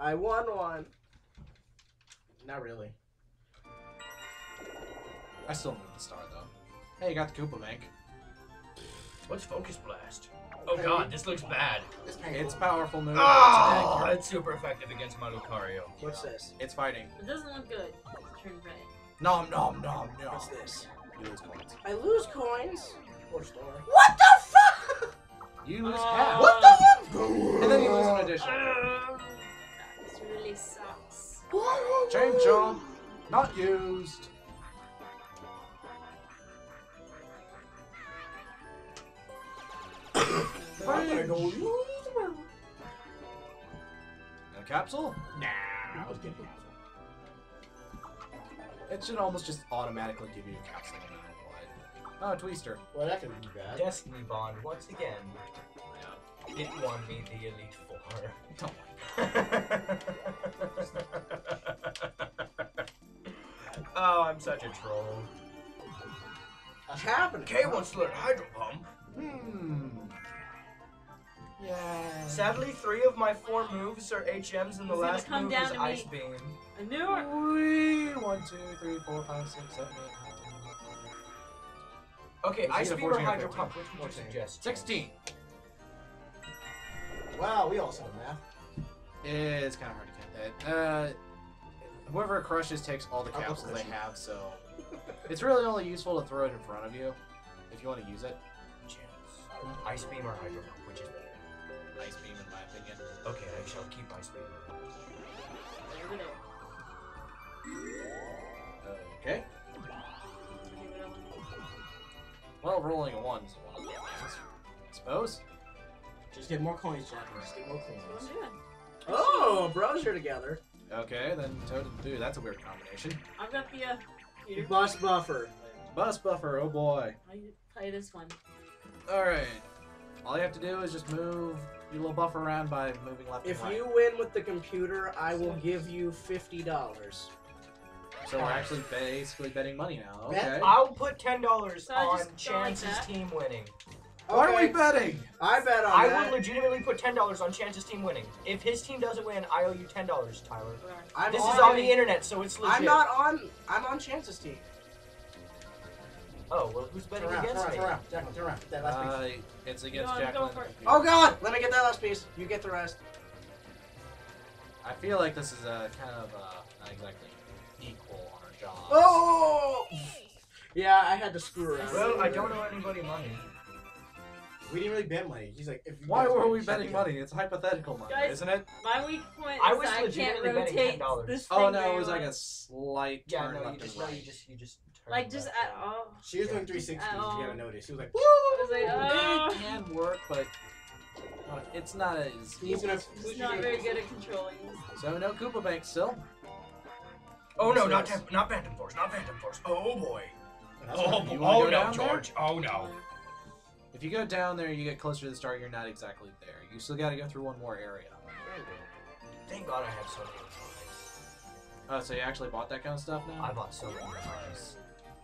I won one. Not really. I still need the star though. Hey, you got the Koopa Bank. What's Focus Blast? Oh god, this looks bad. It's It's powerful move. Oh, It's, it's super effective against my Lucario. What's this? it's fighting. It doesn't look good. It's turned red. Nom nom nom nom. What's this? You lose coins. I lose coins. Poor star. What the fuck? You lose ah. half. What the fuck? Chain jump. Not used. I'm gonna go. A capsule? I was getting capsule. It should almost just automatically give you a capsule no matter what. Oh, a twister. Well, that could be bad. Destiny Bond, once again. It won me the Elite Four. oh, I'm such a troll. What's happening? Kay wants to learn Hydro Pump. Hmm. Yeah. Sadly, three of my four moves are HMs, and the It's last come move down is to Ice me. Beam. I knew it. Three, one, two, three, four, five, six, seven, eight, nine, Okay, Ice Beam or Hydro Pump? Which would you suggest? 16. Wow, we all said math. It's kind of hard to count that. Uh, whoever crushes takes all the I'll capsules they have, so it's really only useful to throw it in front of you if you want to use it. Chance. Ice Beam or Hydro Pump? Which is better? Ice beam, in my opinion. Okay, I shall keep Ice Beam. Over there. Okay. Well, rolling a one is one of the things. I suppose. Just get more coins, Jack. Just get more That's what coins. I'm doing. Oh, bros are together. Okay, then Toad and Boo. That's a weird combination. I've got the uh, computer. Bus buffer. Bus buffer. Oh boy. I play this one. All right. All you have to do is just move your little buffer around by moving left If and right. If you win with the computer, I will give you fifty dollars. So we're actually basically betting money now. Okay. I'll put ten dollars So I on just go like Chance's that? team winning. Why are we betting? I bet on I that. would legitimately put ten dollars on Chance's team winning. If his team doesn't win, I owe you ten dollars, Tyler. I'm this on, is on the internet, so it's legit. I'm not on. I'm on Chance's team. Oh well, who's betting around, turn against around, me? turn around, Jack, turn around. That last piece. Uh, it's against Go on, go Jacqueline. for it. Oh God! Let me get that last piece. You get the rest. I feel like this is uh, kind of uh, not exactly equal on our jobs. Oh! Yeah, I had to screw around. Well, I don't owe anybody money. We didn't really bet money. He's like, if you Why guys were win, we shut betting me money? It's hypothetical money, Guys- isn't it? My weak point I is was that I can't legitimately betting rotate $10. this Oh no, very it was like well. a slight Yeah, turn no, you left just and no, right. you just you just turn like just left. at all. She was doing Yeah. 360s. Oh. You gotta notice. She was like, I was like, It oh. can work, but uh, it's not as. He's gonna. He's not very good at controlling this. So no Koopa Bank still. Oh no, not it's- Temp- not Phantom Force, not Phantom Force. Oh boy. That's Oh, fine. You oh wanna go no, down there? George. Oh no. If you go down there, you get closer to the star. You're not exactly there. You still got to go through one more area. Thank God I have so many revives. Oh, so you actually bought that kind of stuff now? I bought so many revives.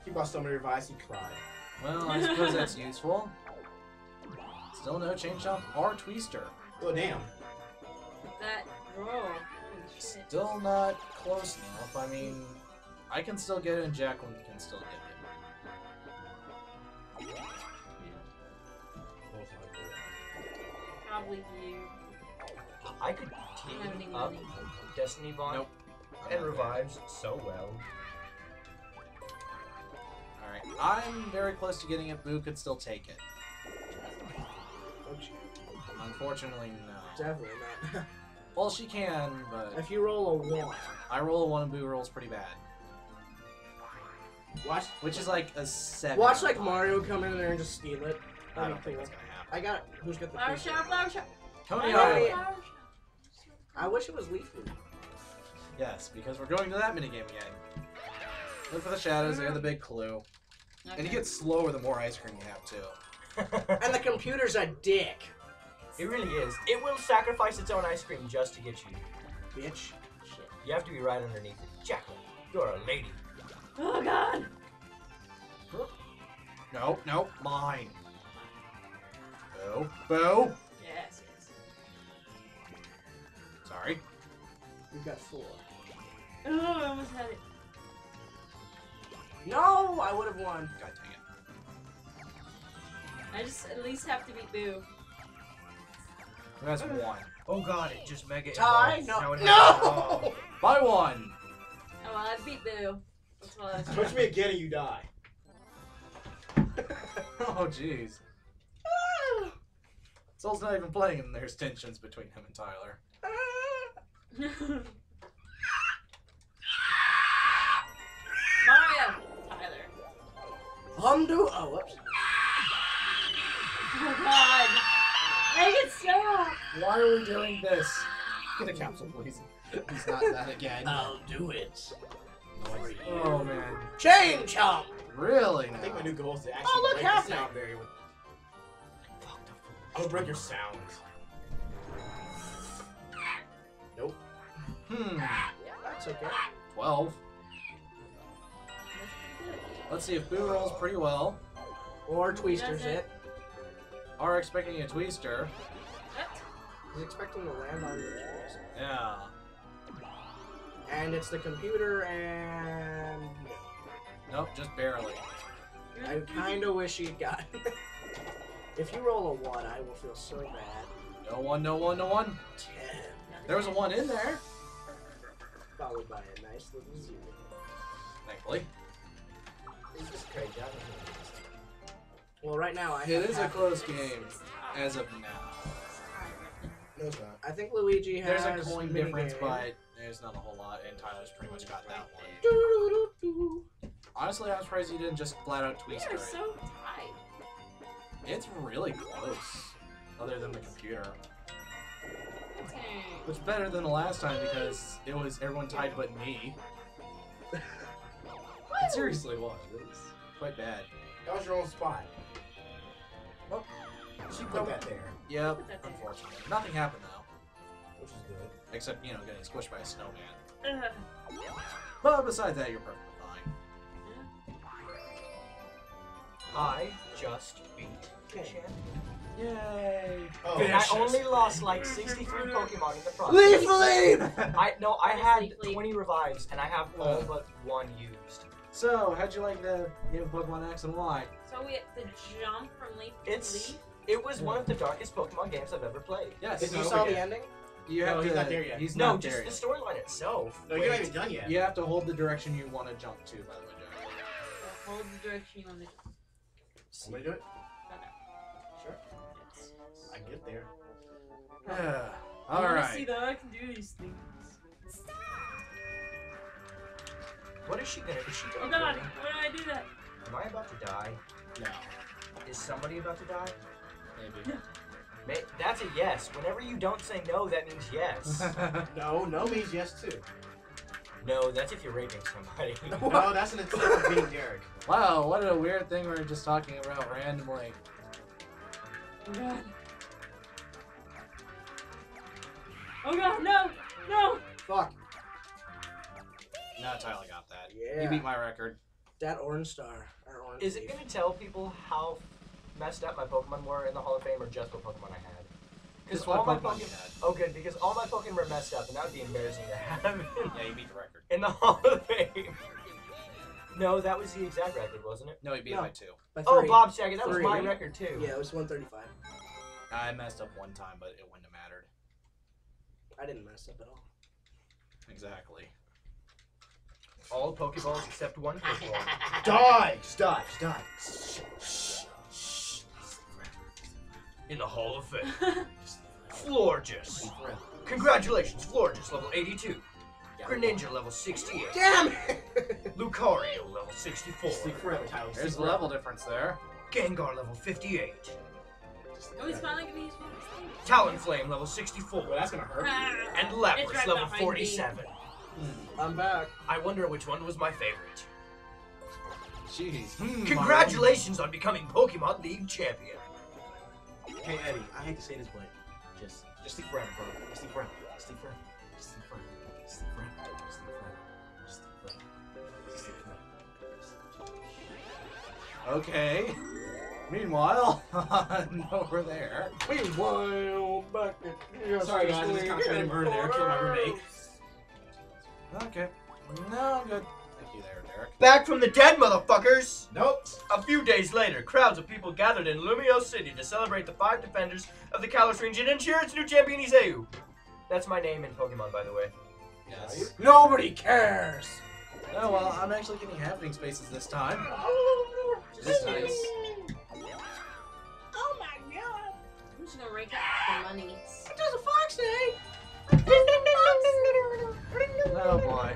He bought so many revised, he cried. Well, I suppose that's useful. Still no chain chomp or twister. Oh damn. That roll. Still not close enough. I mean, I can still get it, and Jacqueline can still get it. Probably you. I could Don't have any team up money. Destiny Bond Nope. I'm and revives so well. Alright, I'm very close to getting it. Boo could still take it. Unfortunately, no. Definitely not. Well, she can, but if you roll a one, I roll a one and Boo rolls pretty bad. watch. Which is like a seven. Watch like Mario come in there and just steal it. I That'd don't think that's gonna happen. I got. Who's got the? Flower piece? shop, flower shop. Coney Flower Island. shop. I wish it was Leafy. Yes, because we're going to that minigame again. Look for the shadows, they're the big clue. And you get slower the more ice cream you have, too. And the computer's a dick, it really is. It will sacrifice its own ice cream just to get you. bitch. Shit. You have to be right underneath it. Jacqueline, you're a lady. Oh god. No, no, mine. Boo, boo. Yes, yes. Sorry. We've got four. Oh, I almost had it. No, I would have won. God dang it. I just at least have to beat Boo. That's has one? Oh god, it just mega Tie? evolved. No. Now No! By one! Oh, well, I beat Boo. That's what I was Touch me again and you die. Oh, jeez. Soul's not even playing, and there's tensions between him and Tyler. Ah! Mario! Tyler. Undo. Oh, whoops. Oh god. Make it stop! Why are we doing this? Get a capsule, please. He's not that again. I'll do it. Oh, man. Chain chomp. Really I think my new goal is to oh, actually Oh, look, break the sound barrier. with- I'm gonna break your sounds. Nope. Hmm. That's okay. 12. Let's see if Boo rolls pretty well. Or Tweester's Doesn't- it. Are expecting a twister. He's expecting to land on your trees. Yeah. And it's the computer and Nope, just barely. I kind of wish he'd gotten. if you roll a one, I will feel so bad. No one, no one, no one. Ten, There was a one in there. followed by a nice little zero. Thankfully. This is crazy. I don't know. Well, right now I It have is a close game as of now. No, it's not. I think Luigi has. There's a coin difference, game. but there's not a whole lot, and Tyler's pretty much got that one. Honestly, I'm surprised he didn't just flat out We twister are it. so tight. It's really close, other than the computer. Okay. Which is better than the last time because it was everyone tied but me. It seriously was. It was quite bad. That was your own spot. Well, She put that there, Yep, that there. unfortunately. Nothing happened though, which is good. except, you know, getting squished by a snowman. Ugh. But besides that, you're perfectly fine. I just beat the Okay. Yay! Oh, And I only lost like 63 Pokemon in the process. Leaf Leaf! I no, I had 20 revives and I have uh. all but one used. So, how'd you like the game of Pokemon X and Y? So we have to jump from leaf to It's leaf? it was one of the darkest Pokemon games I've ever played. Yes. Did you not saw over the ending? You have No, to, he's not there yet. He's No, not just there the storyline itself. No, you're not even done yet. You have to hold the direction you want to jump to, by the way, Jack. So hold the direction you want to Want me to do it? Sure. Yes. I can get there. I All wanna see right. that I can do these things. What is she gonna? Is she Oh gonna? god, why did I do that? Am I about to die? No, Is somebody about to die? maybe. Ma- That's a yes. Whenever you don't say no, that means yes. No, no means yes too. no, that's if you're raping somebody. No, that's an attempt of being Derek. wow, what a weird thing we are just talking about randomly. Oh god. Oh god, no! No! Fuck. No, Tyler got that. Yeah. You beat my record. That orange star. Or orange Is it leaf. gonna tell people how messed up my Pokemon were in the Hall of Fame or just what Pokemon I had? Just Because what all my Pokemon you Pokemon. had. Oh, good. Because all my Pokemon were messed up, and that would be embarrassing to have Yeah, you beat the record. in the Hall of Fame. No, that was the exact record, wasn't it? No, you beat No. it by two. By Oh, three. Bob Saget, that was my record too. Yeah, it was 135. I messed up one time, but it wouldn't have mattered. I didn't mess up at all. Exactly. All Pokeballs except one Pokeball. Die! Just die. Just die. in the Hall of Fame. Florges. Congratulations, Florges, level 82. Greninja, level 68. Damn it! Lucario, level 64. Sleep forever, Tyler. There's a level difference there. Gengar, level 58. Oh, he's finally gonna use one of these things. Talonflame, level 64. Well, that's gonna hurt. Ah, And it's Lapras, right level behind 47. I'm back. I wonder which one was my favorite. Jeez. Hmm, Congratulations on becoming Pokemon League champion. Hey Eddie, I hate to say this, but just just sleep forever, bro. Just sleep forever. Just sleep forever. Just sleep forever. Just sleep forever. Just sleep forever. Just sleep forever. Just sleep forever. Okay. Meanwhile, over there. Meanwhile, back at Sorry, guys, I just kinda tried to murder there, kill my roommate. Okay. No, I'm good. Thank you there, Derek. Back from the dead, motherfuckers! Nope. A few days later, crowds of people gathered in Lumiose City to celebrate the five defenders of the Kalos region and cheer its new champion Iseu. That's my name in Pokemon, by the way. Yes. Nobody cares. Oh, well, I'm actually getting happening spaces this time. Oh, this is nice. I'm gonna rake up the money. There's a fox day. Oh boy.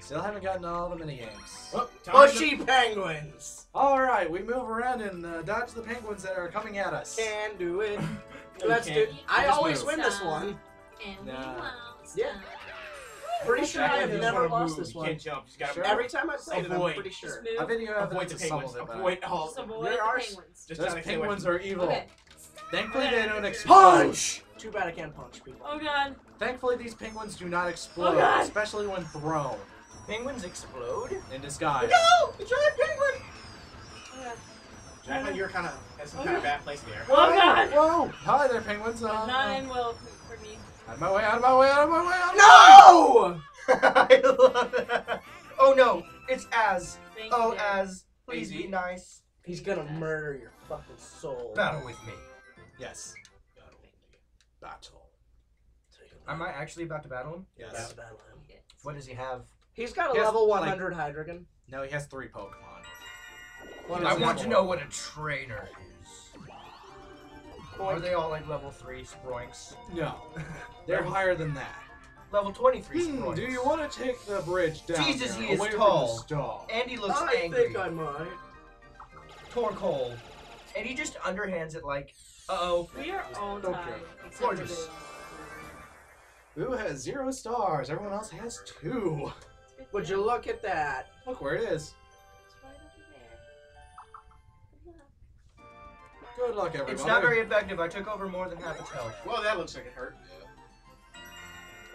Still haven't gotten all the minigames. Oh, time to- Pushy penguins. Alright, we move around and uh, dodge the penguins that are coming at us. Can do it. No, Let's do. can't. I always move. win this one. And Nah. Yeah. Pretty sure I've never lost move, this You one. can't jump. You Sure. Every time I played it, I'm pretty sure. I think you have Avoid the to some of penguins. Avoid all. Just avoid There the are- penguins. Just those trying to stay away penguins are evil. Okay. Thankfully, they don't explode. Punch. Too bad I can't punch people. Oh god. Thankfully, these penguins do not explode, Oh, God. especially when thrown Penguins explode? in disguise. No, the giant penguin. Oh god. Jacqueline, you're kind of at some Oh, kind of bad place there. Oh god. Whoa! Hi there, penguins. Uh, But nine will for me. Out of my way! Out of my way! Out of my way! Out of my No. I love that. Oh no, it's Az. Thank Oh, you. Az. Please be nice. He's gonna murder your fucking soul. Battle with me. Yes. Battle. Am I actually about to battle him? Yes. Battle, battle him. What does he have? He's got a He has, level like- 100 Hydreigon. No, he has three Pokemon. What I want it? to know what a trainer is. Are they all like level 3 Spoinks? No. They're higher than that. Level 23 Hmm, Spoinks. do you want to take the bridge down Jesus, there, he is away tall. from the stall? Andy looks I angry. think I might. Torkoal. And he just underhands it like, uh-oh. We are all Okay. tied. except for Gorgeous. Boo. Who has zero stars? Everyone else has two. Would to you look at that? Look where it is. It's right over there. Good luck. Good luck, everybody. It's not very effective. I took over more than half its health. Well, that looks like it hurt.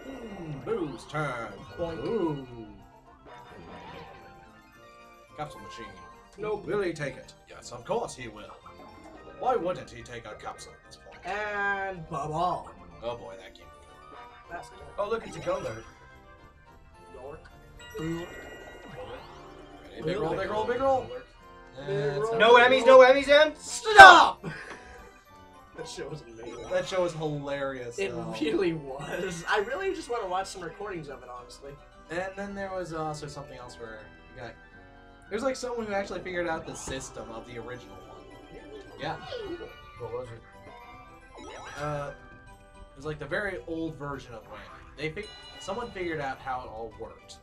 Hmm, Boo's turn. Boink. Ooh. Capsule machine. Nope. Will he take it? Yes, of course he will. Why wouldn't he take a capsule at this point? And bubble. Oh boy, that game. That's good. Oh, look, it's a Golurk. York. Ready? Big roll, big roll, big roll. Big it's roll. not No Whammies, no Whammies, Em? Stop! that show was amazing. That show was hilarious. It though. really was. I really just want to watch some recordings of it, honestly. And then there was also something else where you got. There's like someone who actually figured out the system of the original. Yeah. What was it? Uh, it was like the very old version of Wham. They fig- someone figured out how it all worked,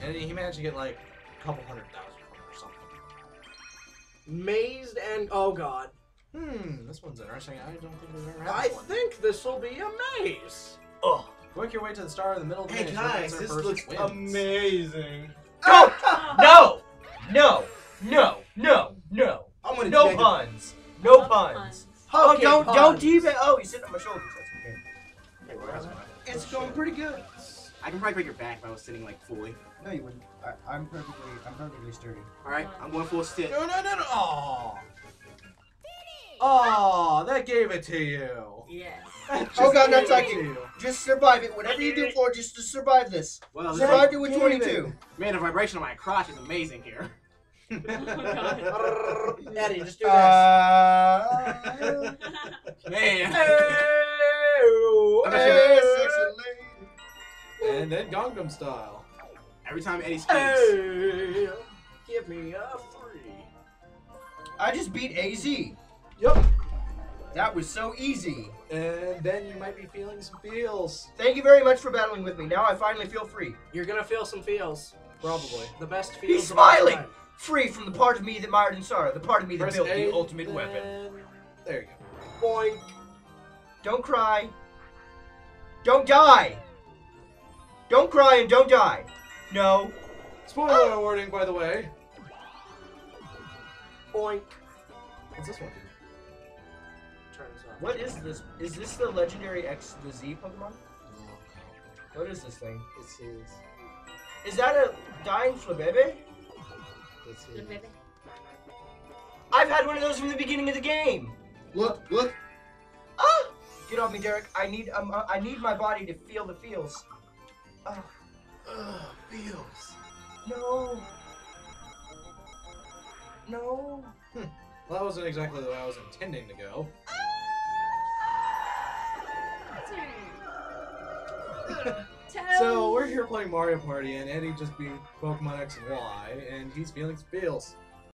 and he managed to get like a couple hundred thousand from it or something. Mazed and oh god. Hmm, this one's interesting. I don't think we've ever had I one. think this will be a maze. Oh. Work your way to the star in the middle of the Hey finish. guys, this looks wins. amazing. Don't! Oh, No! No! No! No! No! I'm gonna No take it. puns! No love puns! Oh, Okay, don't, don't puns. even. Oh, he's sitting on my shoulders. That's okay. Hey, where else am I? It's going pretty good. I can probably break your back if I was sitting like fully. No, you wouldn't. I, I'm perfectly, I'm perfectly sturdy. All right, I'm going full stick. No, no, no, no. Oh. Aw, that gave it to you. Yes. Oh, God, not gave it to you. Just survive it. Whatever you do for it, just to survive this. Well, Zach- this, Survived it with Gave 22. man, the vibration on my crotch is amazing here. Oh. Eddie, just do this. Uh, Man. Hey-oh. hey, sexy lady. And then Gangnam Style. Every time Eddie speaks, Hey, give me a three. I just beat AZ. Yep. That was so easy. And then you might be feeling some feels. Thank you very much for battling with me. Now I finally feel free. You're gonna feel some feels. Probably. The best feels. He's of all smiling! Free from the part of me that mired in sorrow, the part of me that Press built A, the ultimate then- weapon. There you go. Boink. Don't cry. Don't die. Don't cry and don't die. No. Spoiler ah! warning, by the way. Boink. What's this one? Turns. What is this? Is this the legendary X the Z Pokemon? Oh, what is this thing? it's his. Is that a dying Flabebe? Let's see. I've had one of those from the beginning of the game. Look, look. Ah! Get off me, Derek. I need um, uh, I need my body to feel the feels. Oh. Ugh, feels. No. No. Hm. Well, that wasn't exactly the way I was intending to go. so we're here playing Mario Party, and Eddie just beat Pokemon X and Y, and he's feeling feels.